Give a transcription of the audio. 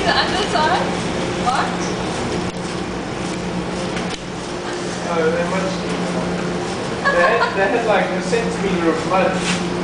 see the? What? Oh, they're much. they had, they had like a centimeter of mud.